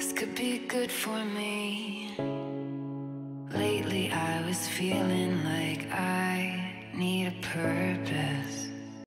This could be good for me. Lately, I was feeling like I need a purpose.